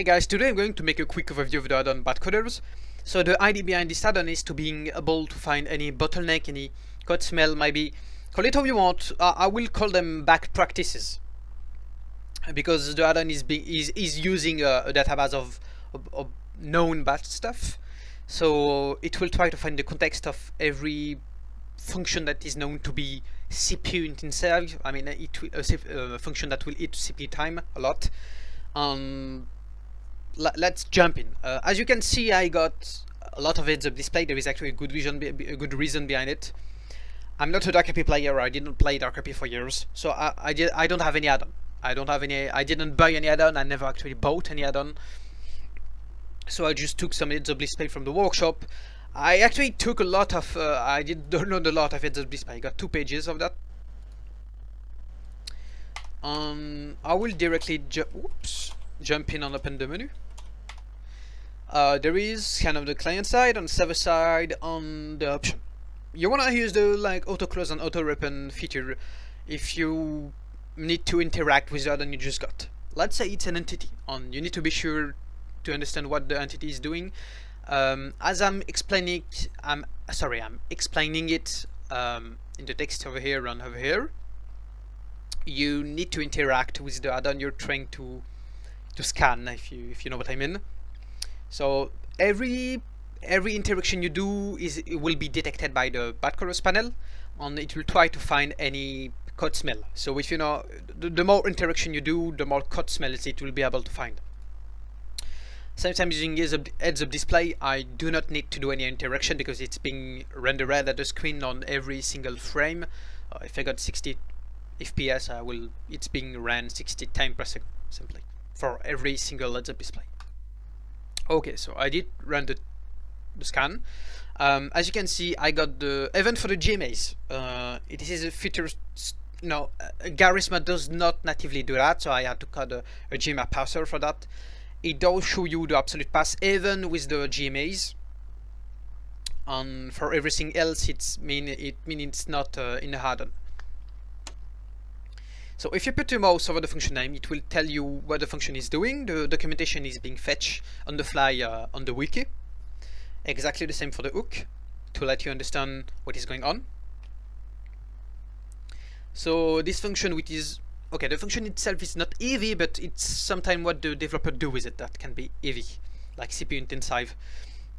Hey guys, today I'm going to make a quick overview of the add-on BadCoderz. So the idea behind this add-on is to being able to find any bottleneck, any code smell, maybe call it how you want. Uh, I will call them back practices because the add-on is, is is using a, a database of, of, of known bad stuff. So it will try to find the context of every function that is known to be CPU intensive. I mean, it a, a function that will eat CPU time a lot. Um, let's jump in. Uh, as you can see, I got a lot of heads up display. There is actually a good vision, a good reason behind it. I'm not a DarkRP player. I didn't play DarkRP for years, so I I, did, I don't have any add-on. I don't have any. I didn't buy any add-on. I never actually bought any add-on. So I just took some heads up display from the workshop. I actually took a lot of. Uh, I did download a lot of heads up display. I got two pages of that. Um, I will directly oops, jump in and open the menu. Uh, there is kind of the client side and server side on the option. You wanna use the like auto close and auto open feature if you need to interact with the other you just got. Let's say it's an entity and you need to be sure to understand what the entity is doing. Um, as I'm explaining, I'm sorry, I'm explaining it um, in the text over here and over here you need to interact with the add-on you're trying to to scan if you if you know what I mean. So every every interaction you do is it will be detected by the bad BadCoderz panel and it will try to find any code smell. So if you know the, the more interaction you do the more code smells it will be able to find. Sometimes using heads up display, I do not need to do any interaction because it's being rendered at the screen on every single frame. Uh, if I got 60 FPS I will it's being ran 60 times per second simply for every single heads-up display. Okay so I did run the, the scan. Um, as you can see I got the event for the GMAs uh, it is a feature no uh, Garry's Mod does not natively do that so I had to cut a, a GMA parser for that. It does show you the absolute pass even with the GMAs and for everything else it's mean it means it's not uh, in a add-on so if you put your mouse over the function name, it will tell you what the function is doing. The documentation is being fetched on the fly uh, on the wiki. Exactly the same for the hook to let you understand what is going on. So this function which is okay the function itself is not heavy but it's sometimes what the developer do with it that can be heavy like CPU intensive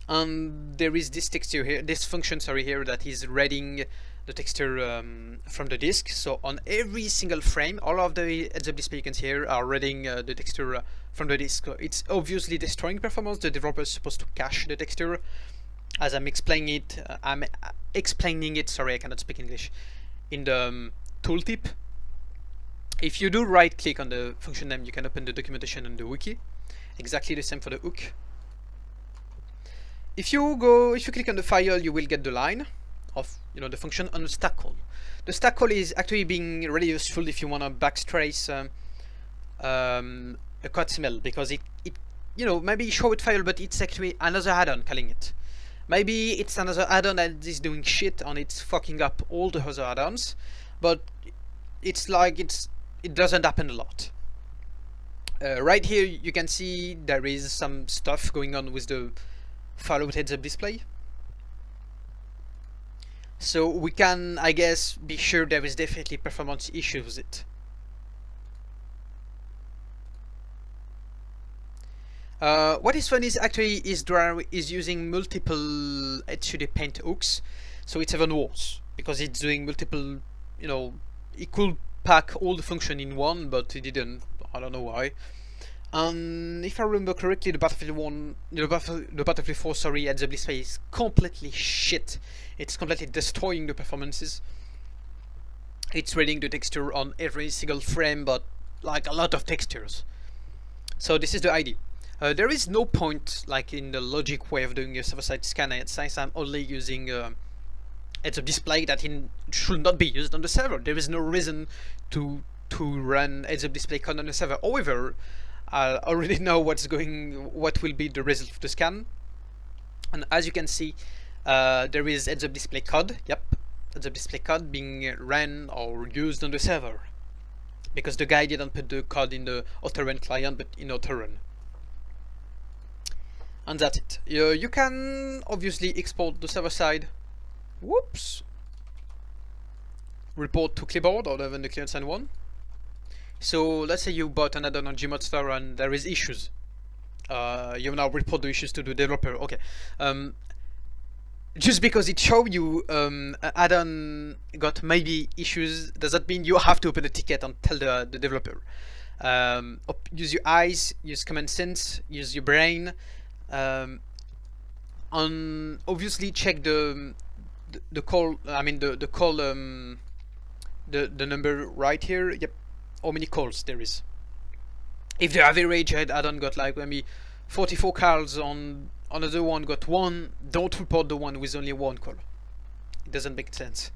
and there is this texture here this function sorry here that is reading the texture um, from the disk. So on every single frame, all of the heads-up display you can see here are reading uh, the texture uh, from the disk. It's obviously destroying performance. The developer is supposed to cache the texture. As I'm explaining it, uh, I'm uh, explaining it. Sorry, I cannot speak English. In the um, tooltip, if you do right-click on the function name, you can open the documentation on the wiki. Exactly the same for the hook. If you go, if you click on the file, you will get the line of you know the function on the stack call. The stack call is actually being really useful if you want to backtrace um, um, a code smell because it, it you know maybe show it file but it's actually another add-on calling it. Maybe it's another add-on that is doing shit and it's fucking up all the other add-ons, but it's like it's it doesn't happen a lot. Uh, right here you can see there is some stuff going on with the Fallout heads-up display so we can, I guess, be sure there is definitely performance issues with it. Uh, what is fun is actually is drawing is using multiple HUD paint hooks, so it's even worse because it's doing multiple. You know, it could pack all the function in one, but it didn't. I don't know why. Um, if I remember correctly, the Battlefield 1, the, the Battlefield 4, sorry, at the display is completely shit. It's completely destroying the performances. It's reading the texture on every single frame, but like a lot of textures. So this is the idea. Uh, there is no point, like in the logic way of doing a server-side scan, since I'm only using uh, it's a display that in, should not be used on the server. There is no reason to to run heads-up display code on the server. However, I already know what's going, what will be the result of the scan. And as you can see, uh, there is heads-up display code. Yep, heads-up display code being ran or used on the server because the guy didn't put the code in the autorun client, but in autorun. and that's it. Uh, you can obviously export the server side. Whoops. Report to clipboard or even the client side one. So let's say you bought an add-on on Gmod Store and there is issues. Uh, you now report the issues to the developer. Okay. Um, just because it showed you um, add-on got maybe issues, does that mean you have to open a ticket and tell the, the developer? Um, use your eyes, use common sense, use your brain, um, and obviously check the, the, the call. I mean the the call um, the the number right here. Yep, how many calls there is. If the average add-on got like maybe 44 calls on another one got one, don't report the one with only one call. It doesn't make sense.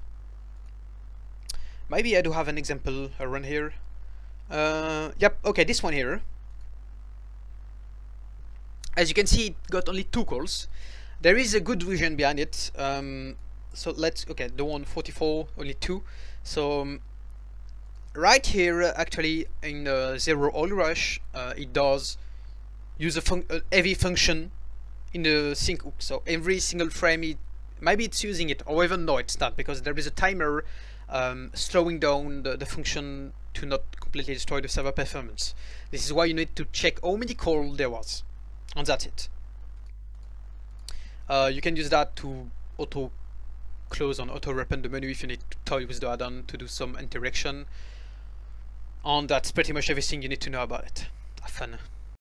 Maybe I do have an example around here. Uh, yep, okay, this one here. As you can see, it got only two calls. There is a good reason behind it. Um, so let's, okay, the one 44, only two. So um, right here, actually, in the zero oil rush, uh, it does use a, fun heavy function in the sync. So every single frame, it, maybe it's using it, or even no, it's not, because there is a timer um, slowing down the, the function to not completely destroy the server performance. This is why you need to check how many calls there was, and that's it. Uh, you can use that to auto close and auto reopen the menu if you need to toy with the add-on to do some interaction. And that's pretty much everything you need to know about it. Have fun.